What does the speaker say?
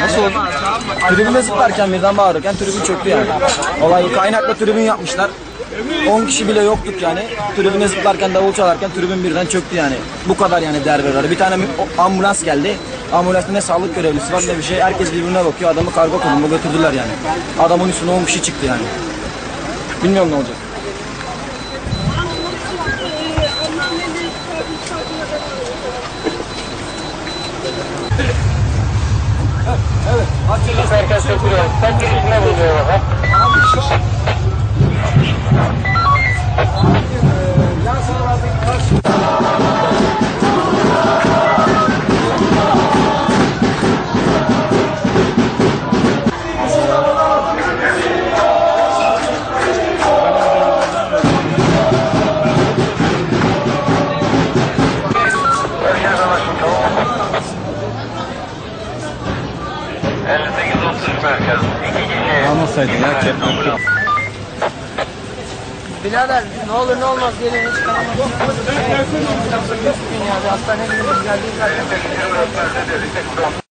Nasıl oldu? Tribüne zıplarken birden bağırırken tribün çöktü yani. Olay kaynakla tribün yapmışlar. 10 kişi bile yoktuk yani. Tribüne zıplarken davul çalarken tribün birden çöktü yani. Bu kadar yani derbeler. Bir tane ambulans geldi. Ambulansta ne sağlık görevlisi var ne bir şey. Herkes birbirine bakıyor. Adamı kargo konumuna götürdüler yani. Adamın üstüne 10 kişi çıktı yani. Bilmiyorum ne olacak. Herkes oturuyor. Sen kişisine buluyor baba. Almasaydın ya ki. Birader ne olur ne olmaz gelin hiç kalamaz. Dünyada hastaneye gidiyoruz geldiği zaten.